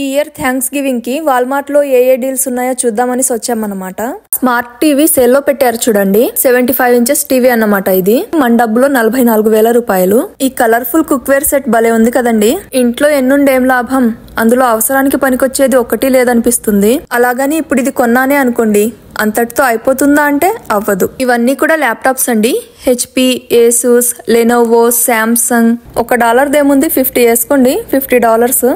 ఈ ఇయర్ థ్యాంక్స్ గివింగ్కి వాల్మార్ట్లో ఏ ఏ డీల్స్ ఉన్నాయో చూద్దామని వచ్చామన్నమాట స్మార్ట్ టీవీ సేల్లో పెట్టారు చూడండి. సెవెంటీ ఫైవ్ ఇంచెస్ టీవీ అన్నమాట ఇది. మన డబ్బులో నలభై నాలుగు వేల రూపాయలు. ఈ కలర్ఫుల్ కుక్వేర్ సెట్ భలే ఉంది కదండి. ఇంట్లో ఎన్నుండేం లాభం? అందులో అవసరానికి పనికొచ్చేది ఒకటి లేదనిపిస్తుంది. అలాగని ఇప్పుడు ఇది కొన్నానే అనుకోండి. అంతటితో అయిపోతుందా అంటే అవ్వదు. ఇవన్నీ కూడా ల్యాప్టాప్స్ అండి. HP Asus Lenovo Samsung. ఒక డాలర్ దేముంది ఫిఫ్టీ వేసుకోండి. Fifty dollars.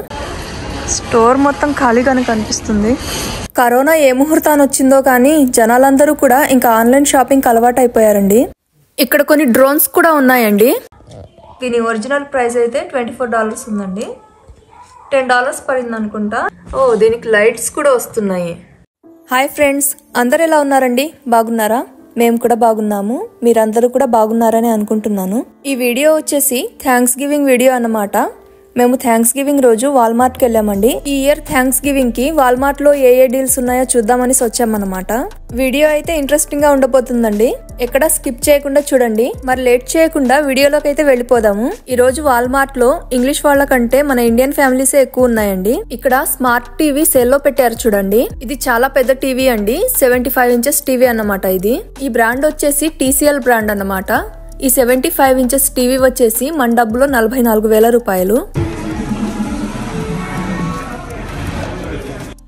స్టోర్ మొత్తం ఖాళీగానే కనిపిస్తుంది. కరోనా ఏ ముహూర్తాన్ని వచ్చిందో కానీ జనాలందరూ కూడా ఇంకా ఆన్లైన్ షాపింగ్ అలవాటు అయిపోయారండి ఇక్కడ కొన్ని డ్రోన్స్ కూడా ఉన్నాయండి. దీని ఒరిజినల్ ప్రైస్ అయితే ట్వంటీ ఫోర్ డాలర్స్ ఉందండి. టెన్ డాలర్స్ పడింది అనుకుంటా ఓ దీనికి లైట్స్ కూడా వస్తున్నాయి. హాయ్ ఫ్రెండ్స్ అందరు ఎలా ఉన్నారండి? బాగున్నారా? మేము కూడా బాగున్నాము. మీరందరూ కూడా బాగున్నారని అనుకుంటున్నాను. ఈ వీడియో వచ్చేసి థ్యాంక్స్ గివింగ్ వీడియో అన్నమాట. మేము థ్యాంక్స్ గివింగ్ రోజు వాల్మార్ట్కి వెళ్ళామండి. ఈ ఇయర్ థ్యాంక్స్ గివింగ్కి వాల్మార్ట్లో ఏ ఏ డీల్స్ ఉన్నాయో చూద్దామని వచ్చామన్నమాట. వీడియో అయితే ఇంట్రెస్టింగ్గా ఉండబోతుందండి. ఎక్కడ స్కిప్ చేయకుండా చూడండి. మరి లేట్ చేయకుండా వీడియోలోకి అయితే వెళ్ళిపోదాము. ఈ రోజు వాల్మార్ట్లో ఇంగ్లీష్ వాళ్ళకంటే మన ఇండియన్ ఫ్యామిలీస్ ఎక్కువ ఉన్నాయండి. ఇక్కడ స్మార్ట్ టీవీ సేల్లో పెట్టారు చూడండి. ఇది చాలా పెద్ద టీవీ అండి. సెవెంటీ ఫైవ్ ఇంచెస్ టీవీ అన్నమాట ఇది. ఈ బ్రాండ్ వచ్చేసి టీసీఎల్ బ్రాండ్ అన్నమాట. ఈ సెవెంటీ ఫైవ్ ఇంచెస్ టీవీ వచ్చేసి మన డబ్బులో నలభై నాలుగు వేల రూపాయలు.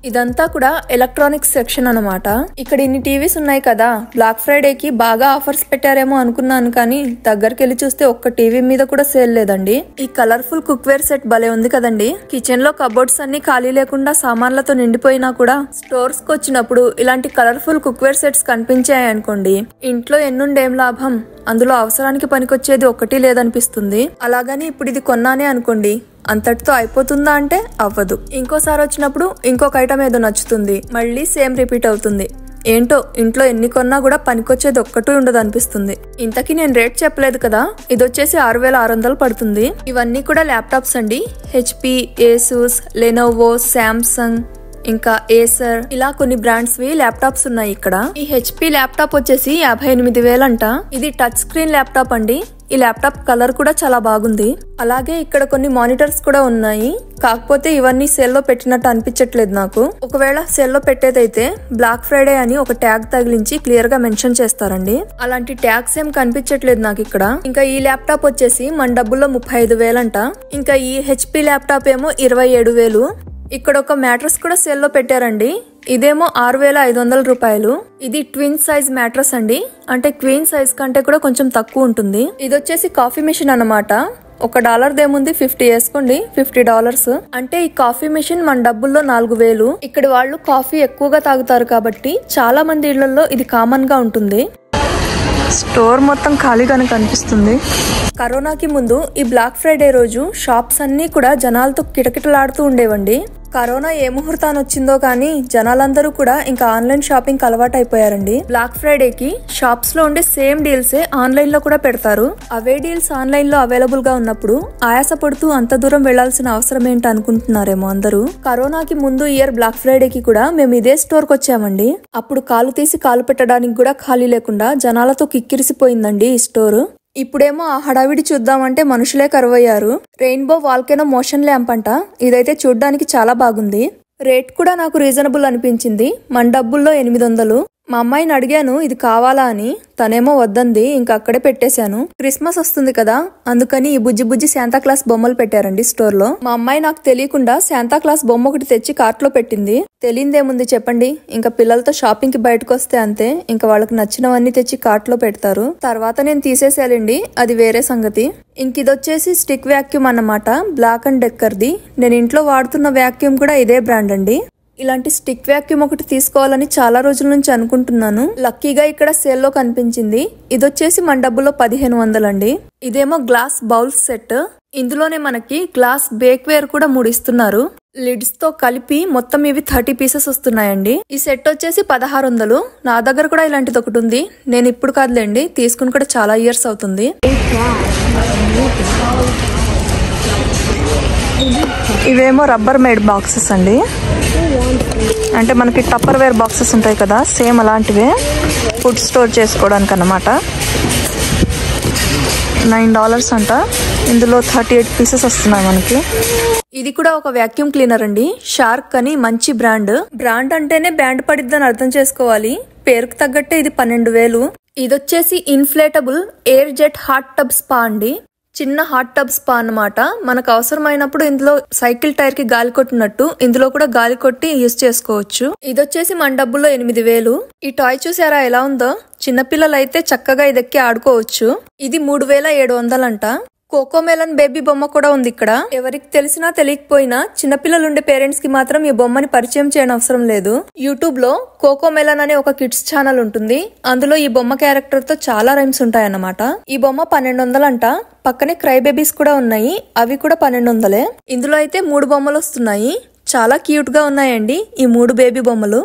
ఇదంతా కూడా ఎలక్ట్రానిక్స్ సెక్షన్ అన్నమాట. ఇక్కడ ఇన్ని టీవీస్ ఉన్నాయి కదా. బ్లాక్ ఫ్రైడే కి బాగా ఆఫర్స్ పెట్టారేమో అనుకున్నాను కానీ దగ్గరికి వెళ్ళి చూస్తే ఒక్క టీవీ మీద కూడా సేల్ లేదండి. ఈ కలర్ఫుల్ కుక్వేర్ సెట్ భలే ఉంది కదండి. కిచెన్లో కబోర్డ్స్ అన్ని ఖాళీ లేకుండా సామాన్లతో నిండిపోయినా కూడా స్టోర్స్కు వచ్చినప్పుడు ఇలాంటి కలర్ఫుల్ కుక్వేర్ సెట్స్ కనిపించాయి అనుకోండి. ఇంట్లో ఎన్నుండేం లాభం? అందులో అవసరానికి పనికొచ్చేది ఒకటి లేదనిపిస్తుంది. అలాగని ఇప్పుడు ఇది కొన్నానే అనుకోండి. అంతటితో అయిపోతుందా అంటే అవ్వదు. ఇంకోసారి వచ్చినప్పుడు ఇంకొక ఐటమ్ ఏదో నచ్చుతుంది. మళ్ళీ సేమ్ రిపీట్ అవుతుంది. ఏంటో ఇంట్లో ఎన్ని కొన్నా కూడా పనికొచ్చేది ఒక్కటూ ఉండదు అనిపిస్తుంది ఇంతకీ నేను రేట్ చెప్పలేదు కదా? ఇది వచ్చేసి ఆరు వేల ఆరు వందలు పడుతుంది. ఇవన్నీ కూడా ల్యాప్టాప్స్ అండి. హెచ్పి ఏసూస్ లెనోవో శాంసంగ్ ఇంకా ఏసర్ ఇలా కొన్ని బ్రాండ్స్ వి ల్యాప్టాప్స్ ఉన్నాయి ఇక్కడ. ఈ హెచ్పి ల్యాప్టాప్ వచ్చేసి యాభై ఎనిమిది వేలంట. ఇది టచ్ స్క్రీన్ ల్యాప్టాప్ అండి. ఈ ల్యాప్టాప్ కలర్ కూడా చాలా బాగుంది. అలాగే ఇక్కడ కొన్ని మానిటర్స్ కూడా ఉన్నాయి. కాకపోతే ఇవన్నీ సెల్లో పెట్టినట్టు అనిపించట్లేదు నాకు. ఒకవేళ సెల్లో పెట్టేదైతే బ్లాక్ ఫ్రైడే అని ఒక ట్యాగ్ తగిలించి క్లియర్గా మెన్షన్ చేస్తారండి. అలాంటి ట్యాగ్స్ ఏం కనిపించట్లేదు నాకు ఇక్కడ. ఇంకా ఈ ల్యాప్టాప్ వచ్చేసి మన డబ్బుల్లో ముప్పై ఐదు వేలంట. ఇంకా ఈ హెచ్పి ల్యాప్టాప్ ఏమో ఇరవై ఏడు వేలు. ఇక్కడ ఒక మ్యాట్రస్ కూడా సేల్లో పెట్టారండి. ఇదేమో ఆరు వేల ఐదు వందల రూపాయలు. ఇది ట్విన్ సైజ్ మ్యాట్రస్ అండి. అంటే క్వీన్ సైజ్ కంటే కూడా కొంచెం తక్కువ ఉంటుంది. ఇది వచ్చేసి కాఫీ మిషన్ అన్నమాట. ఒక డాలర్ దేముంది ఫిఫ్టీ వేసుకోండి. Fifty dollars. అంటే ఈ కాఫీ మిషన్ మన డబ్బుల్లో నాలుగు వేలు. ఇక్కడ వాళ్ళు కాఫీ ఎక్కువగా తాగుతారు కాబట్టి చాలా మంది ఇళ్ళలో ఇది కామన్గా ఉంటుంది. స్టోర్ మొత్తం ఖాళీగానే కనిపిస్తుంది. కరోనాకి ముందు ఈ బ్లాక్ ఫ్రైడే రోజు షాప్స్ అన్ని కూడా జనాలతో కిటకిటలాడుతూ ఉండేవండి. కరోనా ఏ ముహూర్తాన్ని వచ్చిందో కానీ జనాలందరూ కూడా ఇంకా ఆన్లైన్ షాపింగ్ అలవాటు అయిపోయారండి బ్లాక్ ఫ్రైడేకి షాప్స్లో ఉండే సేమ్ డీల్సే ఆన్లైన్లో కూడా పెడతారు. అవే డీల్స్ ఆన్లైన్లో అవైలబుల్గా ఉన్నప్పుడు ఆయాస పడుతూ అంత దూరం వెళ్ళాల్సిన అవసరం ఏంటి అనుకుంటున్నారేమో అందరూ. కరోనాకి ముందు ఇయర్ బ్లాక్ ఫ్రైడేకి కూడా మేము ఇదే స్టోర్కి వచ్చామండి. అప్పుడు కాలు తీసి కాలు పెట్టడానికి కూడా ఖాళీ లేకుండా జనాలతో కిక్కిరిసిపోయిందండి ఈ స్టోర్. ఇప్పుడేమో ఆ హడావిడి చూద్దామంటే మనుషులే కరువయ్యారు. రెయిన్బో వాల్కెనో మోషన్ ల్యాంప్ అంట ఇదైతే చూడ్డానికి చాలా బాగుంది. రేట్ కూడా నాకు రీజనబుల్ అనిపించింది. మన డబ్బుల్లో ఎనిమిది వందలు మా అమ్మాయిని అడిగాను ఇది కావాలా అని. తనేమో వద్దంది ఇంకా అక్కడే పెట్టేశాను. క్రిస్మస్ వస్తుంది కదా అందుకని ఈ బుజ్జి బుజ్జి శాంతాక్లాస్ బొమ్మలు పెట్టారండి స్టోర్లో మా అమ్మాయి నాకు తెలియకుండా శాంతా క్లాస్ బొమ్మ ఒకటి తెచ్చి కార్ట్లో పెట్టింది. తెలియదేముంది చెప్పండి ఇంకా పిల్లలతో షాపింగ్కి బయటకు వస్తే అంతే ఇంకా వాళ్ళకి నచ్చినవన్నీ తెచ్చి కార్ట్లో పెడతారు. తర్వాత నేను తీసేసేయాలండి అది వేరే సంగతి. ఇంక ఇది వచ్చేసి స్టిక్ వ్యాక్యూమ్ అన్నమాట బ్లాక్ అండ్ డెక్కర్ది. నేను ఇంట్లో వాడుతున్న వ్యాక్యూమ్ కూడా ఇదే బ్రాండ్ అండి. ఇలాంటి స్టిక్ వ్యాక్యూమ్ ఒకటి తీసుకోవాలని చాలా రోజుల నుంచి అనుకుంటున్నాను. లక్కీగా ఇక్కడ సేల్లో కనిపించింది. ఇది వచ్చేసి మన డబ్బులో పదిహేను వందలండి. ఇదేమో గ్లాస్ బౌల్ సెట్. ఇందులోనే మనకి గ్లాస్ బేక్వేర్ కూడా మూడు ఇస్తున్నారు లిడ్స్తో కలిపి మొత్తం ఇవి థర్టీ పీసెస్ వస్తున్నాయండి. ఈ సెట్ వచ్చేసి పదహారు వందలు. నా దగ్గర కూడా ఇలాంటిది ఒకటి ఉంది. నేను ఇప్పుడు కాదులేండి తీసుకుని కూడా చాలా ఇయర్స్ అవుతుంది. ఇవేమో రబ్బర్ మేడ్ బాక్సెస్ అండి. అంటే మనకి టప్పర్ వేర్ బాక్సెస్ ఉంటాయి కదా సేమ్ అలాంటివే. ఫుడ్ స్టోర్ చేసుకోవడానికి అన్నమాట నైన్ డాలర్స్ అంట. ఇందులో థర్టీ ఎయిట్ పీసెస్ వస్తున్నాయి మనకి. ఇది కూడా ఒక వ్యాక్యూమ్ క్లీనర్ అండి. షార్క్ అని మంచి బ్రాండ్. బ్రాండ్ అంటేనే బ్యాండ్ పడిద్దని అర్థం చేసుకోవాలి. పేరుకు తగ్గట్టే ఇది పన్నెండు వేలు. ఇది వచ్చేసి inflatable air jet hot tub spa అండి. చిన్న హాట్ టబ్ స్పా అన్నమాట. మనకు అవసరమైనప్పుడు ఇందులో సైకిల్ టైర్కి గాలి కొట్టినట్టు ఇందులో కూడా గాలి కొట్టి యూస్ చేసుకోవచ్చు. ఇది వచ్చేసి మన డబ్బుల్లో ఎనిమిది వేలు. ఈ టాయ్ చూసారా ఎలా ఉందో? చిన్నపిల్లలు అయితే చక్కగా ఇదెక్కి ఆడుకోవచ్చు. ఇది మూడు వేల ఏడు వందలంట. కోకోమెలన్ బేబీ బొమ్మ కూడా ఉంది ఇక్కడ. ఎవరికి తెలిసినా తెలియకపోయినా చిన్నపిల్లలు ఉండే పేరెంట్స్కి మాత్రం ఈ బొమ్మని పరిచయం చేయడం అవసరం లేదు. యూట్యూబ్లో కోకోమెలన్ అనే ఒక కిడ్స్ ఛానల్ ఉంటుంది. అందులో ఈ బొమ్మ క్యారెక్టర్తో చాలా రైమ్స్ ఉంటాయన్నమాట. ఈ బొమ్మ పన్నెండు వందలంట పక్కనే క్రై బేబీస్ కూడా ఉన్నాయి. అవి కూడా పన్నెండు వందలే ఇందులో అయితే మూడు బొమ్మలు వస్తున్నాయి చాలా క్యూట్గా ఉన్నాయండి ఈ మూడు బేబీ బొమ్మలు.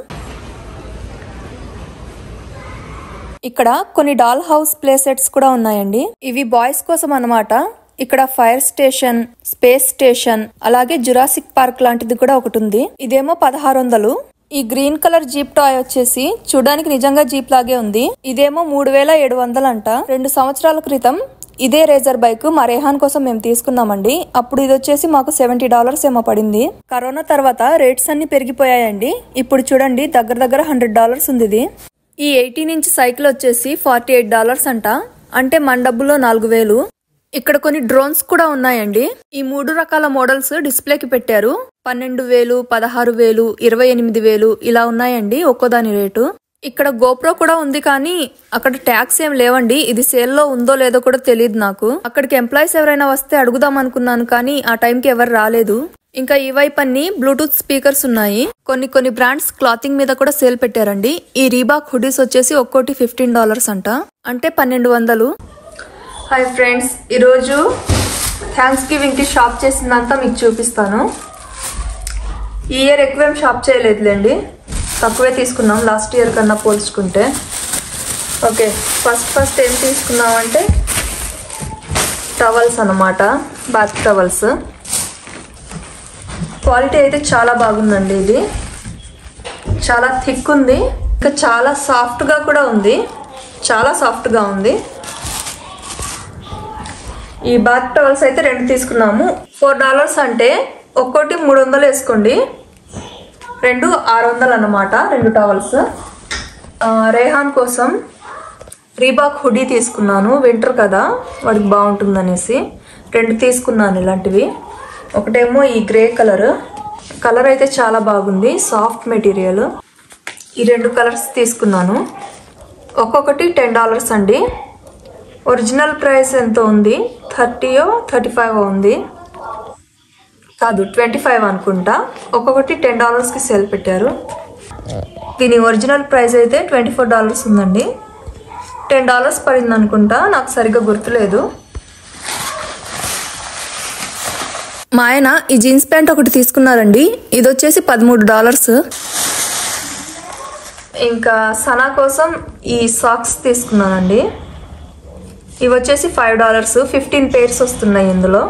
ఇక్కడ కొన్ని డాల్ హౌస్ ప్లే సెట్స్ కూడా ఉన్నాయండి. ఇవి బాయ్స్ కోసం అన్నమాట. ఇక్కడ ఫైర్ స్టేషన్ స్పేస్ స్టేషన్ అలాగే జురాసిక్ పార్క్ లాంటిది కూడా ఒకటి ఉంది. ఇదేమో పదహారు వందలు. ఈ గ్రీన్ కలర్ జీప్ టాయ్ వచ్చేసి చూడడానికి నిజంగా జీప్ లాగే ఉంది. ఇదేమో మూడు వేల ఏడు వందలంట. రెండు సంవత్సరాల క్రితం ఇదే రేజర్ బైక్ మా రేహాన్ కోసం మేము తీసుకున్నామండి. అప్పుడు ఇది వచ్చేసి మాకు సెవెంటీ డాలర్స్ ఏమో పడింది. కరోనా తర్వాత రేట్స్ అన్ని పెరిగిపోయాయండి. ఇప్పుడు చూడండి దగ్గర దగ్గర హండ్రెడ్ డాలర్స్ ఉంది ఇది. ఈ ఎయిటీన్ ఇంచ్ సైకిల్ వచ్చేసి ఫార్టీ ఎయిట్ డాలర్స్ అంట. అంటే మన డబ్బుల్లో నాలుగు వేలు. ఇక్కడ కొన్ని డ్రోన్స్ కూడా ఉన్నాయండి. ఈ మూడు రకాల మోడల్స్ డిస్ప్లేకి పెట్టారు. పన్నెండు వేలు పదహారు వేలు ఇరవై ఎనిమిది వేలు ఇలా ఉన్నాయండి ఒక్కో దాని రేటు. ఇక్కడ గోప్రో కూడా ఉంది కానీ అక్కడ ట్యాక్స్ ఏం లేవండి. ఇది సేల్లో ఉందో లేదో కూడా తెలియదు నాకు. అక్కడికి ఎంప్లాయీస్ ఎవరైనా వస్తే అడుగుదాం అనుకున్నాను కానీ ఆ టైంకి ఎవరు రాలేదు. ఇంకా ఈ వైపు అన్ని బ్లూటూత్ స్పీకర్స్ ఉన్నాయి. కొన్ని కొన్ని బ్రాండ్స్ క్లాతింగ్ మీద కూడా సేల్ పెట్టారండి. ఈ రీబాక్ హుడీస్ వచ్చేసి ఒక్కోటి ఫిఫ్టీన్ డాలర్స్ అంట. అంటే పన్నెండు వందలు. హాయ్ ఫ్రెండ్స్ ఈరోజు థ్యాంక్స్ గివింగ్కి షాప్ చేసిందంతా మీకు చూపిస్తాను. ఈ ఇయర్ ఎక్కువేం షాప్ చేయలేదులేండి. తక్కువే తీసుకున్నాం. లాస్ట్ ఇయర్ కన్నా పోల్చుకుంటే. ఓకే ఫస్ట్ ఫస్ట్ ఏం తీసుకున్నామంటే టవల్స్ అన్నమాట. బాత్ టవల్స్ క్వాలిటీ అయితే చాలా బాగుందండి ఇది. చాలా థిక్ ఉంది. ఇంకా చాలా సాఫ్ట్గా కూడా ఉంది. చాలా సాఫ్ట్గా ఉంది. ఈ బాత్ టవల్స్ అయితే రెండు తీసుకున్నాము. ఫోర్ డాలర్స్ అంటే ఒక్కోటి మూడు వందలు వేసుకోండి. రెండు ఆరు వందలు అన్నమాట రెండు టవల్స్. రేహాన్ కోసం రీబాక్ హుడీ తీసుకున్నాను. వింటర్ కదా వాడికి బాగుంటుందనేసి. రెండు తీసుకున్నాను ఇలాంటివి. ఒకటేమో ఈ గ్రే కలర్. కలర్ అయితే చాలా బాగుంది సాఫ్ట్ మెటీరియల్. ఈ రెండు కలర్స్ తీసుకున్నాను. ఒక్కొక్కటి టెన్ డాలర్స్ అండి. ఒరిజినల్ ప్రైస్ ఎంత ఉంది? థర్టీయో థర్టీ ఫైవ్ ఉంది. కాదు ట్వంటీ ఫైవ్ అనుకుంటా. ఒక్కొక్కటి టెన్ డాలర్స్కి సేల్ పెట్టారు. దీని ఒరిజినల్ ప్రైస్ అయితే ట్వంటీ ఫోర్ డాలర్స్ ఉందండి. టెన్ డాలర్స్ పడింది అనుకుంటా నాకు సరిగ్గా గుర్తులేదు. మా ఆయన ఈ జీన్స్ ప్యాంట్ ఒకటి తీసుకున్నారండి. ఇది వచ్చేసి పదమూడు డాలర్స్. ఇంకా సనా కోసం ఈ సాక్స్ తీసుకున్నానండి. ఇవి వచ్చేసి ఫైవ్ డాలర్స్. ఫిఫ్టీన్ పేర్స్ వస్తున్నాయి ఇందులో.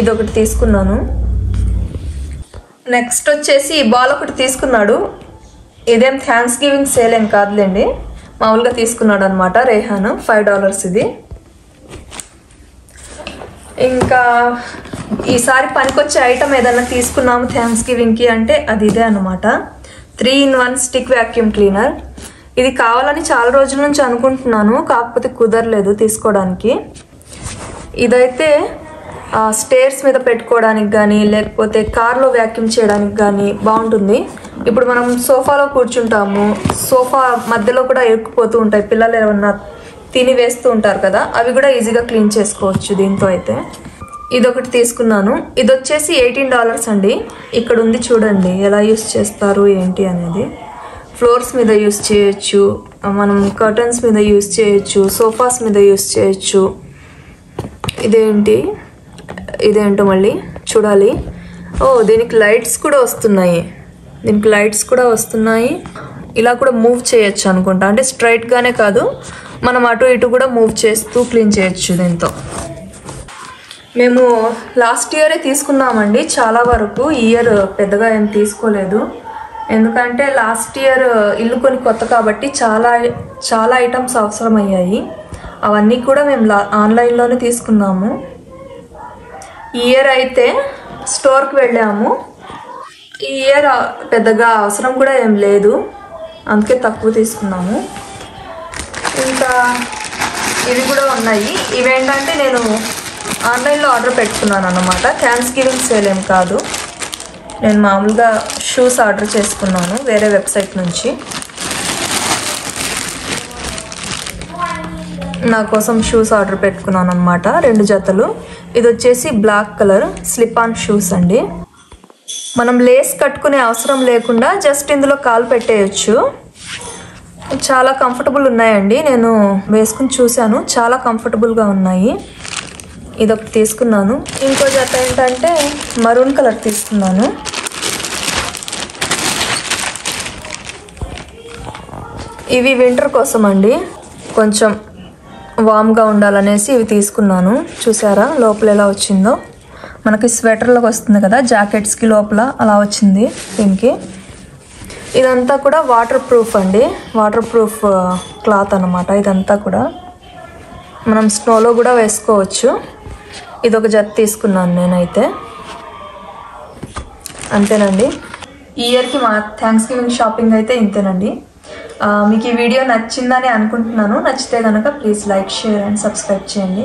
ఇది ఒకటి తీసుకున్నాను. నెక్స్ట్ వచ్చేసి ఈ బాల్ ఒకటి తీసుకున్నాడు. ఇదేం థ్యాంక్స్ గివింగ్ సేల్ ఏం కాదులేండి. మామూలుగా తీసుకున్నాడు అనమాట రేహాను. ఫైవ్ డాలర్స్ ఇది. ఇంకా ఈసారి పనికొచ్చే ఐటమ్ ఏదైనా తీసుకున్నాము థ్యాంక్స్ గివింగ్కి అంటే అది ఇదే అనమాట three in one stick vacuum cleaner ఇది కావాలని చాలా రోజుల నుంచి అనుకుంటున్నాను కాకపోతే కుదరలేదు తీసుకోవడానికి. ఇదైతే స్టేర్స్ మీద పెట్టుకోవడానికి కానీ లేకపోతే కార్లో వ్యాక్యూమ్ చేయడానికి కానీ బాగుంటుంది. ఇప్పుడు మనం సోఫాలో కూర్చుంటాము సోఫా మధ్యలో కూడా ఇరుక్కుపోతూ ఉంటాయి పిల్లలు ఏమన్నా తిని వేస్తూ ఉంటారు కదా అవి కూడా ఈజీగా క్లీన్ చేసుకోవచ్చు దీంతో అయితే. ఇదొకటి తీసుకున్నాను. ఇది వచ్చేసి ఎయిటీన్ డాలర్స్ అండి. ఇక్కడ ఉంది చూడండి ఎలా యూస్ చేస్తారు ఏంటి అనేది. ఫ్లోర్స్ మీద యూస్ చేయొచ్చు మనం కర్టన్స్ మీద యూస్ చేయొచ్చు సోఫాస్ మీద యూస్ చేయొచ్చు. ఇదేంటి? ఇదేంటో మళ్ళీ చూడాలి. ఓ దీనికి లైట్స్ కూడా వస్తున్నాయి. దీనికి లైట్స్ కూడా వస్తున్నాయి. ఇలా కూడా మూవ్ చేయొచ్చు అనుకుంటా. అంటే స్ట్రైట్గానే కాదు మనం అటు ఇటు కూడా మూవ్ చేస్తూ క్లీన్ చేయొచ్చు దీంతో. మేము లాస్ట్ ఇయరే తీసుకున్నామండి. చాలా వరకు ఇయర్ పెద్దగా ఏం తీసుకోలేదు. ఎందుకంటే లాస్ట్ ఇయర్ ఇల్లు కొని కొత్త కాబట్టి చాలా చాలా ఐటమ్స్ అవసరమయ్యాయి. అవన్నీ కూడా మేము లా ఆన్లైన్లోనే తీసుకున్నాము. ఈ ఇయర్ అయితే స్టోర్కి వెళ్ళాము. ఈ ఇయర్ పెద్దగా అవసరం కూడా ఏం లేదు. అందుకే తక్కువ తీసుకున్నాము. ఇంకా ఇవి కూడా ఉన్నాయి. ఇవేంటంటే నేను ఆన్లైన్లో ఆర్డర్ పెట్టుకున్నాను అన్నమాట. థ్యాంక్స్ గివింగ్ సేల్ ఏం కాదు. నేను మామూలుగా షూస్ ఆర్డర్ చేసుకున్నాను వేరే వెబ్సైట్ నుంచి. నా కోసం షూస్ ఆర్డర్ పెట్టుకున్నాను అనమాట రెండు జతలు. ఇది వచ్చేసి black colour slip on shoes అండి. మనం లేస్ కట్టుకునే అవసరం లేకుండా జస్ట్ ఇందులో కాలు పెట్టేయచ్చు. చాలా కంఫర్టబుల్ ఉన్నాయండి. నేను వేసుకుని చూశాను. చాలా కంఫర్టబుల్గా ఉన్నాయి. ఇదొకటి తీసుకున్నాను. ఇంకో జత ఏంటంటే మరూన్ కలర్ తీసుకున్నాను. ఇవి వింటర్ కోసం అండి కొంచెం వామ్గా ఉండాలనేసి ఇవి తీసుకున్నాను. చూసారా? లోపల ఎలా వచ్చిందో? మనకి స్వెటర్లోకి వస్తుంది కదా జాకెట్స్కి లోపల అలా వచ్చింది దీనికి. ఇదంతా కూడా వాటర్ ప్రూఫ్ అండి. వాటర్ ప్రూఫ్ క్లాత్ అనమాట ఇదంతా కూడా మనం స్నోలో కూడా వేసుకోవచ్చు. ఇదొక జత తీసుకున్నాను నేనైతే. అంతేనండి. ఈ ఇయర్కి మా థ్యాంక్స్ గివింగ్ షాపింగ్ అయితే ఇంతేనండి. Uh, మీకు ఈ వీడియో నచ్చిందని అనుకుంటున్నాను. నచ్చితే కనుక please like share and subscribe చేయండి.